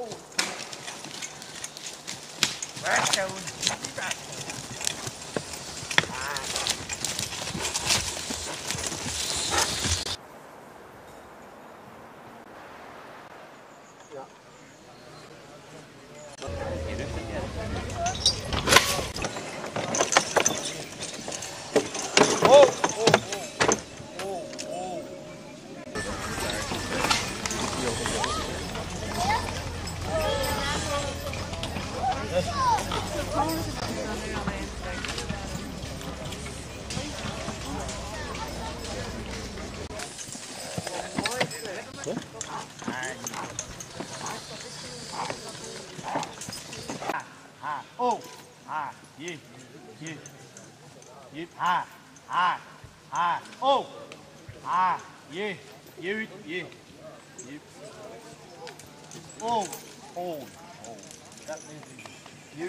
Yeah. ô hà gì gì gì hà hà hà ô hà gì gì gì gì ô ô ô that means you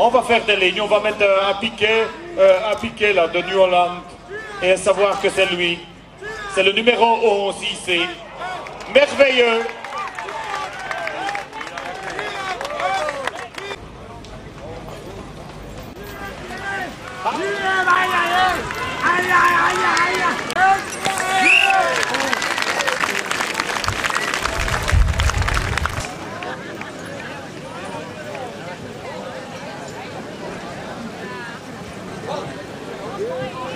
On va faire des lignes, on va mettre un piquet, euh, un piquet là de New Holland et savoir que c'est lui. C'est le numéro 11 ici. Merveilleux. Thank.